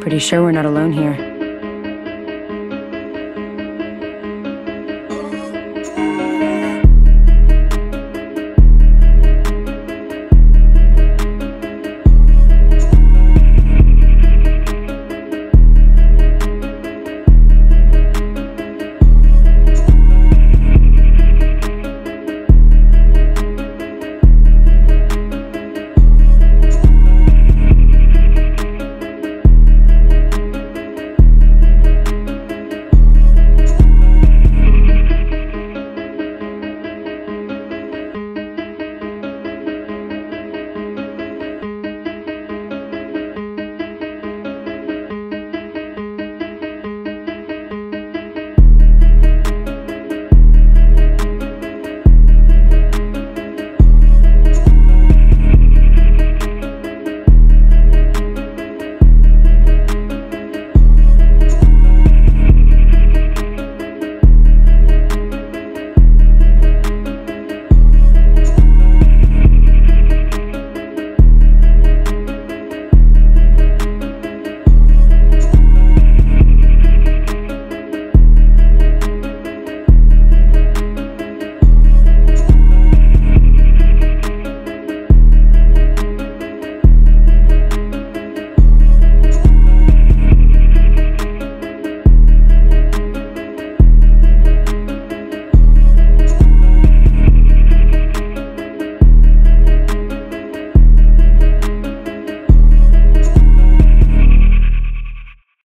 Pretty sure we're not alone here.